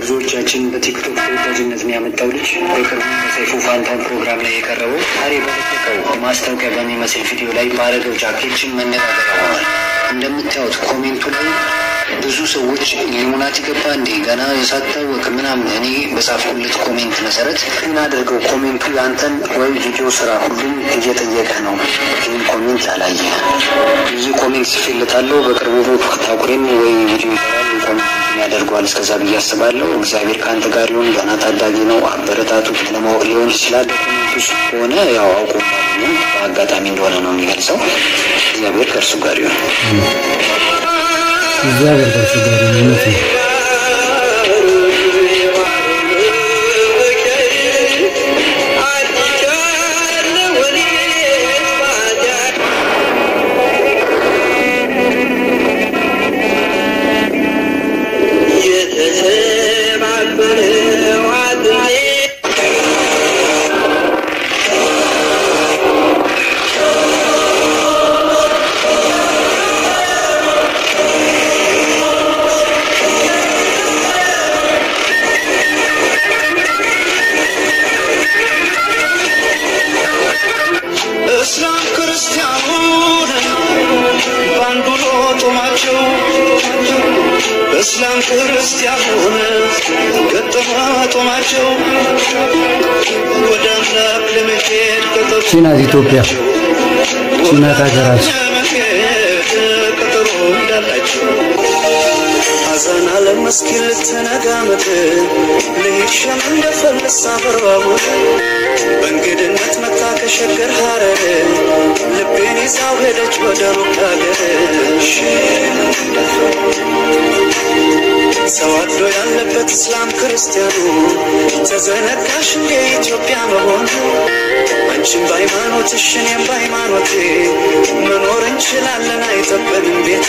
ብዙዎቻችን በቲክቶክ ተወዳጅነትን ያመጣው ልጅ በቅርቡ በሰይፉ ፋንታሁን ፕሮግራም ላይ የቀረበው ዛሬ በለቀቀው ማስታወቂያ በሚመስል ቪዲዮ ላይ ባረገው ጃኬት መነጋገሪያ ሆኗል። እንደምታዩት comment ኡ ላይ ብዙ ሰዎች ኢሉሚናቲ ገባ እንዴ ገና ሳይታወቅ ምናምን። እኔ በጻፍኩለት comment መሰረት ግን አድርገው comment ኡ ያንተን ወይ ቪዲዮ ስራ ሁሉም እየጠየቀ ነው። ይህን comment አላየ ብዙ comment ጽፌለታለሁ። በቅርቡ ታኩሬም ወይ ቪዲዮ ይሰራል comment ያደርገዋል እስከዛ ብዬ አስባለሁ። እግዚአብሔር ከአንተ ጋር ይሁን። ገና ታዳጊ ነው። አበረታቱ። ለማወቅ ሊሆን ይችላል። ውስጥ ከሆነ ያው አውቆ በአጋጣሚ እንደሆነ ነው የሚገልጸው። እግዚአብሔር ከእርሱ ጋር ይሁን። እግዚአብሔር ከእርሱ ጋር ይሁን። እስኪል ተነጋመት ልሂድ ሸም እንደፈልሳ በርባቡር በእንግድነት መታ ከሸገር ሐረር ልቤን ይዛው ሄደች ወደ ሩቅ ሀገር። ያለበት እስላም ክርስቲያኑ ተዘነጋሽ እንደ ኢትዮጵያ መሆን አንቺም በሃይማኖትሽ እኔም በሃይማኖቴ መኖር እንችላለን አይጠበንም ቤቴ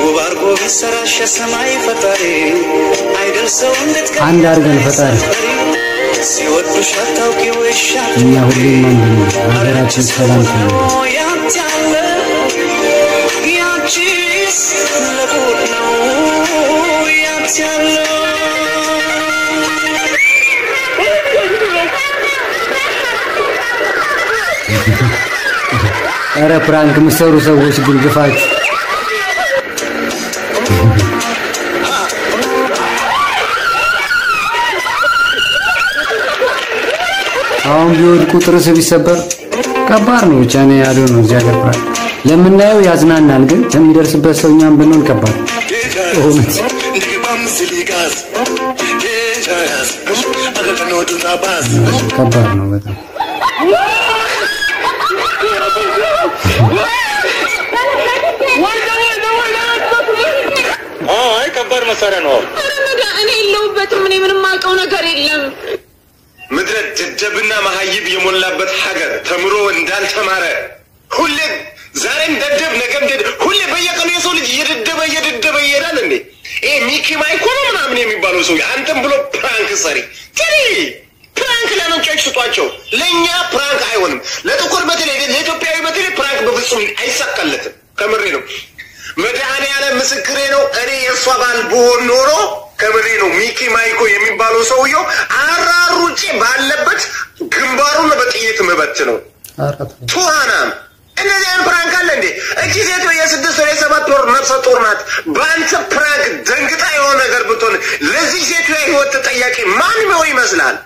ውብ አርጎ ቢሰራሽ የሰማይ ፈጣሪ አይደል ሰው እንዴት አንድ አድርገን ፈጣሪ ሲወዱሽ አታውቂ ወይሻ እኛ ሁሌም አንድ ነን። ሀገራችን ሰላም ትሁን። ኧረ prank የምትሰሩ ሰዎች ግን አሁን ቢወድቁ ጥርስ ቢሰበር ከባድ ነው። ብቻ ነው ያለው ነው ሀገር prank። ለምናየው ያዝናናል፣ ግን ለሚደርስበት ሰው እኛም ብንሆን ከባድ ከባድ ነው በጣም አይ ከባድ መሳሪያ ነው። እኔ የለሁበትም። እኔ ምንም አውቀው ነገር የለም። ምድረ ደደብና መሀይም የሞላበት ሀገር ተምሮ እንዳልተማረ ሁሌ ዛሬም ደደብ ነገም ደደብ ሁሌ በየቀኑ የሰው ልጅ እየደደበ እየደደበ ይሄዳል እንዴ ይሄ ሚኪ ማይኮ ነው ምናምን የሚባለው ሰው አንተም ብሎ prank ሰሪ ትሪ prank ለነጮች ስጧቸው? ለእኛ prank አይሆንም። ለጥቁር በተለይ ለኢትዮጵያዊ በተለይ prank በፍጹም አይሳካለትም። ከምሬ ነው። መድኃኔዓለም ምስክሬ ነው። እኔ የእሷ ባል ብሆን ኖሮ ከምሬ ነው። ሚኪ ማይኮ የሚባለው ሰውየው አራሩጬ ባለበት ግንባሩን በጥይት ምበት ነው። ቱሃናም እነዚህ prank አለ እንዴ? እቺ ሴት የስድስት ወር የሰባት ወር ነፍሰ ጡር ናት። በአንተ prank ደንግጣ የሆነ ነገር ብትሆን ለዚህ ሴት ህይወት ተጠያቂ ማን ነው ይመስላል?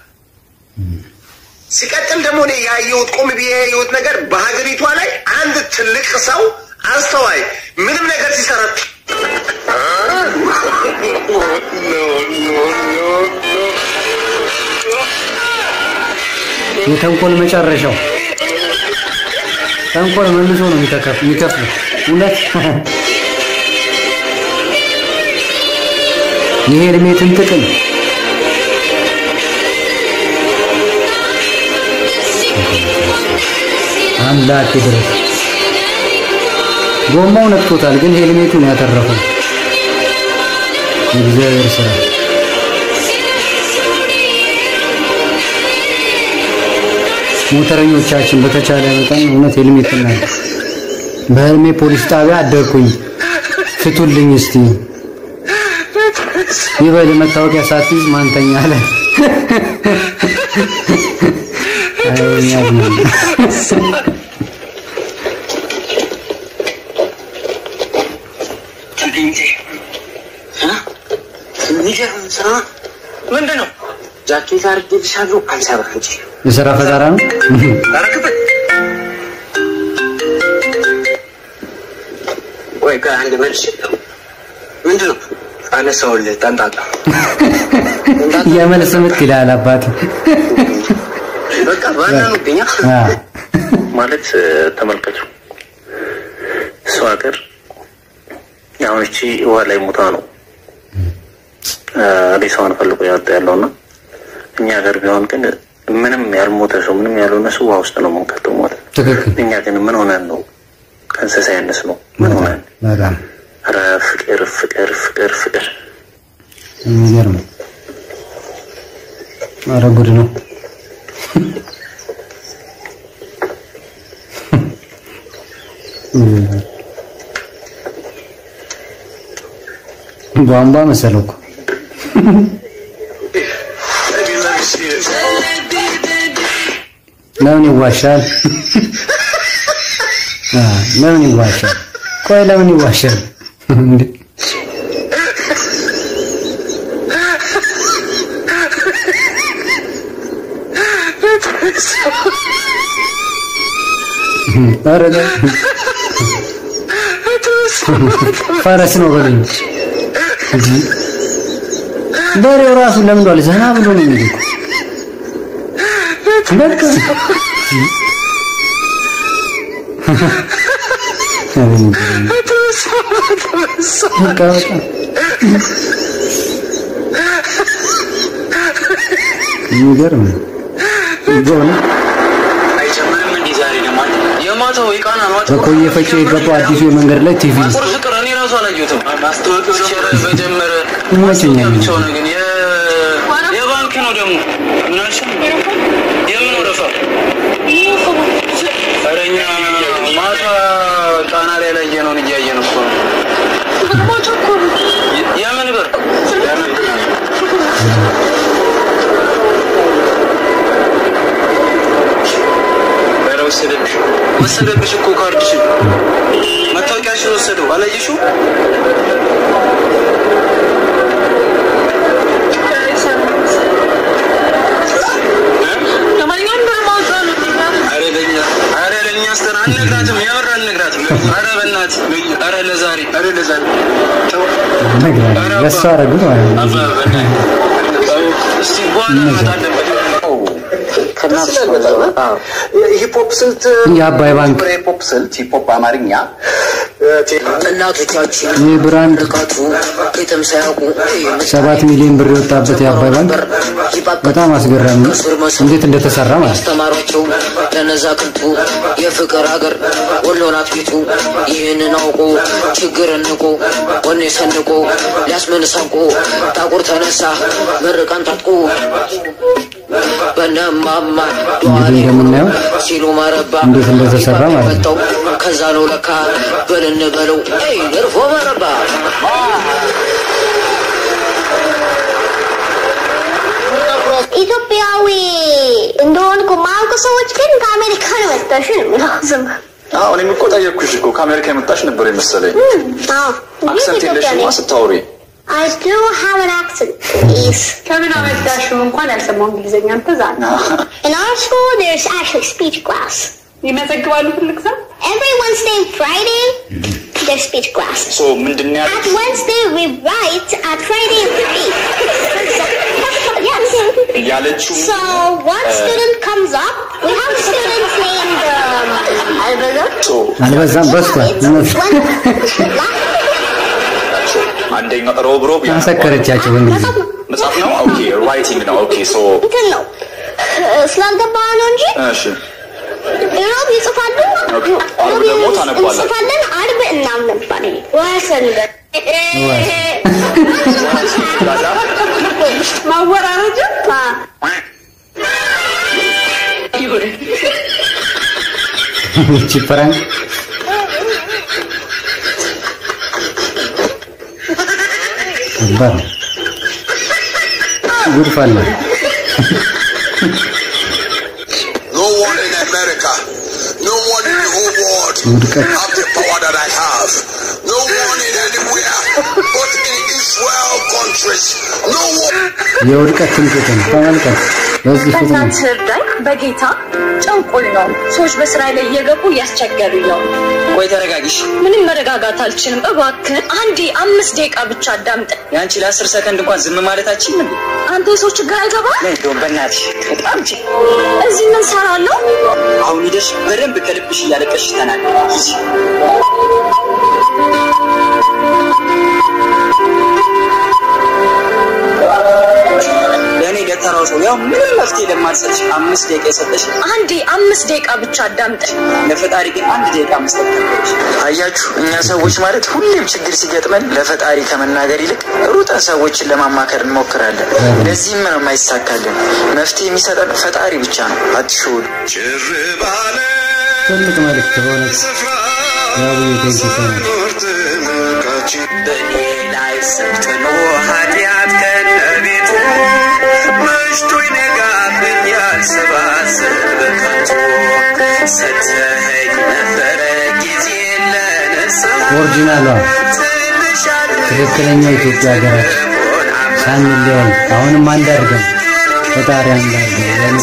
ሲቀጥል ደግሞ እኔ ያየሁት ቆም ብዬ ያየሁት ነገር በሀገሪቷ ላይ አንድ ትልቅ ሰው አስተዋይ ምንም ነገር ሲሰራ የተንኮል መጨረሻው። ተንኮል መልሶ ነው የሚከፍል እውነት? ይሄ እድሜትን ጥቅም አምላክ ድረስ ጎማው ነክቶታል፣ ግን ሄልሜቱን ያተረፈው የእግዚአብሔር ስራ ሞተረኞቻችን በተቻለ መጠን እውነት ሄልሜት እናድርግ። በህልሜ ፖሊስ ጣቢያ አደርኩኝ ፍቱልኝ እስቲ ይበል መታወቂያ ሳትይዝ ማንተኛ አለ። የሚገርም? ጃኬት አድርጌልሻለሁ። አይሰራ እንጂ የሥራ ፈጠራ ነው። ከአንድ መልስ ምንድን ነው? አነሳውልህ ጠንጣጣ የመልስ ምት ይላል አባት። በቃ አ ማለት ተመልከቱ። ሰው ሀገር አሁን እቺ ውሃ ላይ ሙታ ነው። እ፣ ሬሳዋን ፈልጎ ያወጣ ያለውና እኛ ሀገር ቢሆን ግን ምንም ያልሞተ ሰው ምንም ያልሆነ ሰው ውሃ ውስጥ ነው የምንከተው ማለት ነው። እኛ ግን ምን ሆነን ነው? ከእንስሳ ያነስ ነው። ምን ሆነን? ኧረ ፍቅር ፍቅር ፍቅር ፍቅር። የሚገርም ኧረ ጉድ ነው። Doğan'da mesela oku. لون واشر لون واشر كوي لون واشر ኧረ ተው። ፈረስ ነው በሉኝ። በሬው ራሱ ለምዷል። ዘና ብሎ ነው የሚሄደው። በቃ በቃ በቃ የሚገርም ነው በእውነት አይጀምርም እንዲህ ዛሬ ደግሞ የማታው የቃና ነው በቆየ ፈጬ የገባው አዲሱ የመንገድ ላይ ቲቪ ይመቸኛል። ነው የባንክ ደግሞ? የምን ወረፋ? ማታ ላይ ያላየነውን እያየን እኮ ነው። ወሰደብሽ? ወሰደብሽ እኮ ካርድሽን። መታወቂያሽን ወሰደው። አላየሽው? ለእሱ አደረጉት ማለት ነው። ሂፖፕ ስልት የአባይ ባንክ ሂፖፕ ስልት ሂፖፕ አማርኛ እናቶቻችን ይህ ብራንድ ርቀቱ የትም ሳያውቁ ሰባት ሚሊዮን ብር የወጣበት የአባይ ባንክ በጣም አስገራሚ እንዴት እንደተሰራ ማለት ነው። አስተማሯቸው ለነዛ ክንቱ የፍቅር ሀገር ወሎ ናት ቤቱ። ይህንን አውቆ ችግርን ንቆ ወኔ ሰንቆ ሊያስመንሳንቆ ታቁር ተነሳ ምርቃን ታጥቆ እንግዲህ እንደምናየው እንዴት እንደተሰራ ማለት ነው። ከዛ ነው ለካ በል እንበለው አይ ገርፎ መረባ ኢትዮጵያዊ እንደሆንኩ ማውቅ ሰዎች ግን ከአሜሪካ ነው የመጣሽ ነው የሚለው ዝም አሁን እኔም እኮ ከአሜሪካ የመጣሽ ነበር የመሰለኝ። accent የለሽማ ስታወሪ። I do have an accent. Yes. ከምን አመጣሽው? እንኳን ያልሰማው እንግሊዝኛ አንተ ዛሬ In our school, there's actually speech class. ይመዘግባሉ ትልቅ ሰው Every Wednesday and Friday, there's speech class. ሶ ምንድን ነው At ያልሽ? Wednesday, we write. At Friday, we read. yes. ያለችው So one student comes up. We have students named um, Alvaro. ሶ አልበዛም በስቷል። አንደኛው ሮብ ሮብ ያነባል። አሰከረቻቸው በእንግሊዝ መጽሐፍ ነው። ኦኬ ራይቲንግ ነው። ኦኬ ሶ እንትን ነው ስላልገባ ነው እንጂ እሺ ሮብ ይጽፋሉ። አርብ ደግሞ ታነባላችሁ። አርብ እናነባለን። ወሰንበት ማወራረጃ ይቺ ፕራንክ in Israel countries. No one. የውድቀት ትምክህት ነው። ተመልከት በዚህ ፍጥነት በእናትህ እርዳኝ፣ በጌታ ጨንቆኝ ነው። ሰዎች በስራ ላይ እየገቡ እያስቸገሩኝ ነው። ቆይ ተረጋጊሽ። ምንም መረጋጋት አልችልም። እባክህን አንዴ አምስት ደቂቃ ብቻ አዳምጠኝ። የአንቺ ለአስር ሰከንድ እንኳን ዝም ማለታችን ምን አንተ የሰው ችግር አይገባ። እንደውም በእናትሽ በጣም ች እዚህ ምን ሰራለሁ? አሁን ሂደሽ በደንብ ከልብሽ እያለቀሽ ተናገሪ። ሂጂ። ለእኔ ለተራው ሰው ያው መፍትሄ ለማልሰጥሽ አምስት ደቂቃ የሰጠሽ አንዴ አምስት ደቂቃ ብቻ አዳምጠኝ። ለፈጣሪ ግን አንድ ደቂቃ መስጠት አያችሁ፣ እኛ ሰዎች ማለት ሁሌም ችግር ሲገጥመን ለፈጣሪ ከመናገር ይልቅ ሩጠን ሰዎችን ለማማከር እንሞክራለን። ለዚህም ነው የማይሳካልን። መፍትሄ የሚሰጠን ፈጣሪ ብቻ ነው። ባለ ትልቅ መልእክት በእኔ ላይ ሰልጥኖ ኃጢአት ከነቤቱ መሽቶ ይነጋብኛል ሰባስብ በከንቱ ሰተኸኝ ነበረ ጊዜ ለንስሐ ኦሪጂናሏ ትክክለኛው ኢትዮጵያ ሀገራችን ሳንለያይ አሁንም አንድ አድርገን ፈጣሪ አንድ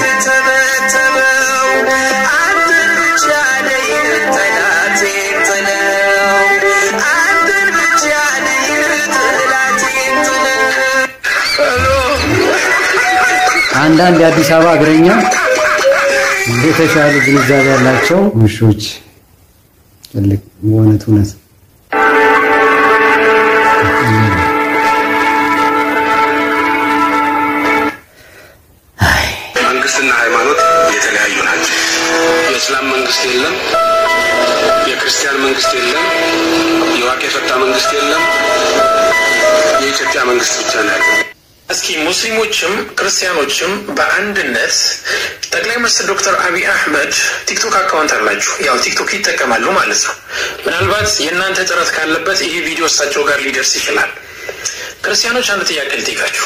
አንዳንድ የአዲስ አበባ እግረኛ የተሻሉ ግንዛቤ ያላቸው ውሾች ትልቅ በእውነት እውነት ክርስቲያኖችም በአንድነት ጠቅላይ ሚኒስትር ዶክተር አብይ አህመድ ቲክቶክ account አላችሁ። ያው ቲክቶክ ይጠቀማሉ ማለት ነው። ምናልባት የእናንተ ጥረት ካለበት ይሄ ቪዲዮ እሳቸው ጋር ሊደርስ ይችላል። ክርስቲያኖች አንድ ጥያቄ ልጠይቃችሁ።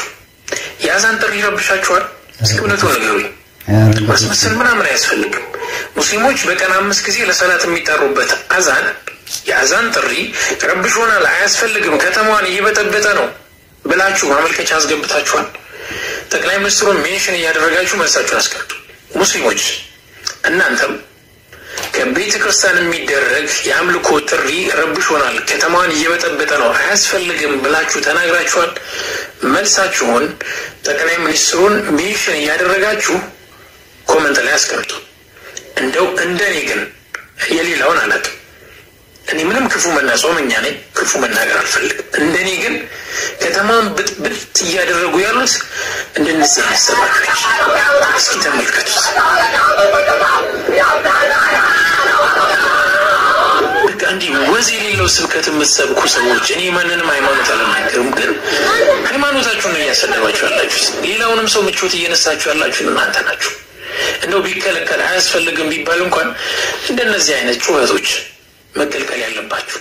የአዛን ጥሪ ይረብሻችኋል? እስኪ እውነቱን ንገሩኝ። ማስመሰል ምናምን አያስፈልግም። ሙስሊሞች በቀን አምስት ጊዜ ለሰላት የሚጠሩበት አዛን የአዛን ጥሪ ረብሾናል፣ አያስፈልግም፣ ከተማዋን እየበጠበጠ ነው ብላችሁ ማመልከቻ አስገብታችኋል። ጠቅላይ ሚኒስትሩን mention እያደረጋችሁ መልሳችሁን አስቀምጡ። ሙስሊሞች እናንተም ከቤተ ክርስቲያን የሚደረግ የአምልኮ ጥሪ ረብሾናል፣ ከተማዋን እየበጠበጠ ነው፣ አያስፈልግም ብላችሁ ተናግራችኋል። መልሳችሁን ጠቅላይ ሚኒስትሩን mention እያደረጋችሁ comment ላይ አስቀምጡ። እንደው እንደኔ ግን የሌላውን አላውቅም። እኔ ምንም ክፉ መና ጾመኛ ነኝ፣ ክፉ መናገር አልፈልግም። እንደኔ ግን ከተማን ብጥብጥ እያደረጉ ያሉት አይነት ሰባኪዎች እስኪ ተመልከቱት። በቃ እንዲህ ወዝ የሌለው ስብከት የምትሰብኩ ሰዎች፣ እኔ ማንንም ሃይማኖት አልናገርም፣ ግን ሃይማኖታችሁን ነው እያሰደባችሁ ያላችሁት። ሌላውንም ሰው ምቾት እየነሳችሁ ያላችሁ እናንተ ናችሁ። እንደው ቢከለከል አያስፈልግም ቢባል እንኳን እንደነዚህ አይነት ጩኸቶች መከልከል ያለባችሁ